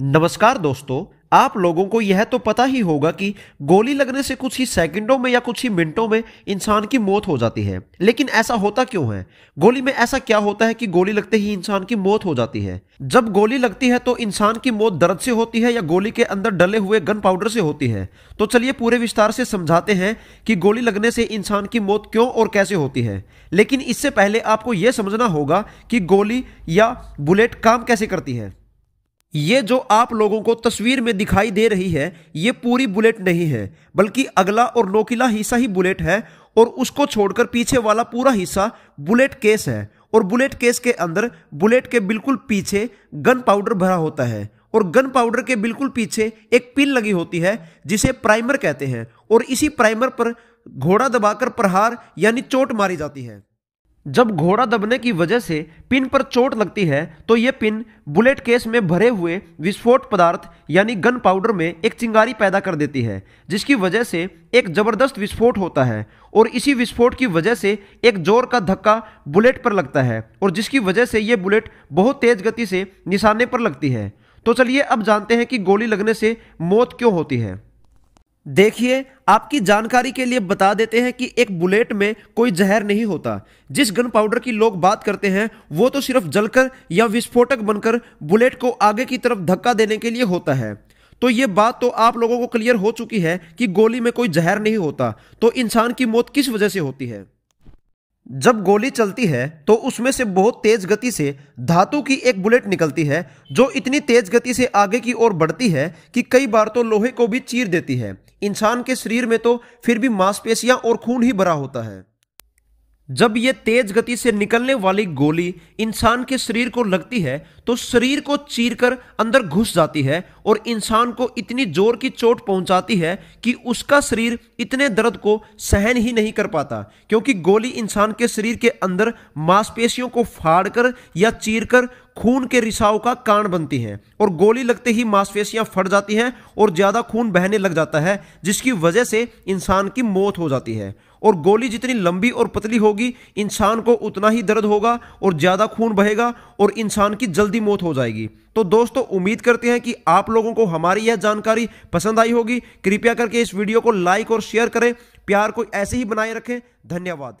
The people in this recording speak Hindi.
नमस्कार दोस्तों, आप लोगों को यह तो पता ही होगा कि गोली लगने से कुछ ही सेकंडों में या कुछ ही मिनटों में इंसान की मौत हो जाती है। लेकिन ऐसा होता क्यों है? गोली में ऐसा क्या होता है कि गोली लगते ही इंसान की मौत हो जाती है? जब गोली लगती है तो इंसान की मौत दर्द से होती है या गोली के अंदर डले हुए गन पाउडर से होती है? तो चलिए पूरे विस्तार से समझाते हैं कि गोली लगने से इंसान की मौत क्यों और कैसे होती है। लेकिन इससे पहले आपको यह समझना होगा कि गोली या बुलेट काम कैसे करती है। ये जो आप लोगों को तस्वीर में दिखाई दे रही है, ये पूरी बुलेट नहीं है, बल्कि अगला और नोकिला हिस्सा ही बुलेट है और उसको छोड़कर पीछे वाला पूरा हिस्सा बुलेट केस है और बुलेट केस के अंदर बुलेट के बिल्कुल पीछे गन पाउडर भरा होता है और गन पाउडर के बिल्कुल पीछे एक पिन लगी होती है, जिसे प्राइमर कहते हैं और इसी प्राइमर पर घोड़ा दबाकर प्रहार यानी चोट मारी जाती है। जब घोड़ा दबने की वजह से पिन पर चोट लगती है तो यह पिन बुलेट केस में भरे हुए विस्फोट पदार्थ, यानी गन पाउडर में एक चिंगारी पैदा कर देती है, जिसकी वजह से एक ज़बरदस्त विस्फोट होता है, और इसी विस्फोट की वजह से एक ज़ोर का धक्का बुलेट पर लगता है, और जिसकी वजह से यह बुलेट बहुत तेज गति से निशाने पर लगती है। तो चलिए अब जानते हैं कि गोली लगने से मौत क्यों होती है। देखिए, आपकी जानकारी के लिए बता देते हैं कि एक बुलेट में कोई जहर नहीं होता। जिस गन पाउडर की लोग बात करते हैं, वो तो सिर्फ़ जलकर या विस्फोटक बनकर बुलेट को आगे की तरफ़ धक्का देने के लिए होता है। तो ये बात तो आप लोगों को क्लियर हो चुकी है कि गोली में कोई जहर नहीं होता तो इंसान की मौत किस वजह से होती है? जब गोली चलती है तो उसमें से बहुत तेज गति से धातु की एक बुलेट निकलती है, जो इतनी तेज गति से आगे की ओर बढ़ती है कि कई बार तो लोहे को भी चीर देती है। इंसान के शरीर में तो फिर भी मांसपेशियाँ और खून ही भरा होता है। जब यह तेज गति से निकलने वाली गोली इंसान के शरीर को लगती है तो शरीर को चीरकर अंदर घुस जाती है और इंसान को इतनी ज़ोर की चोट पहुंचाती है कि उसका शरीर इतने दर्द को सहन ही नहीं कर पाता, क्योंकि गोली इंसान के शरीर के अंदर मांसपेशियों को फाड़कर या चीरकर खून के रिसाव का कारण बनती हैं और गोली लगते ही मांसपेशियाँ फट जाती हैं और ज़्यादा खून बहने लग जाता है, जिसकी वजह से इंसान की मौत हो जाती है। और गोली जितनी लंबी और पतली होगी, इंसान को उतना ही दर्द होगा और ज़्यादा खून बहेगा और इंसान की जल्दी मौत हो जाएगी। तो दोस्तों, उम्मीद करते हैं कि आप लोगों को हमारी यह जानकारी पसंद आई होगी। कृपया करके इस वीडियो को लाइक और शेयर करें। प्यार को ऐसे ही बनाए रखें। धन्यवाद।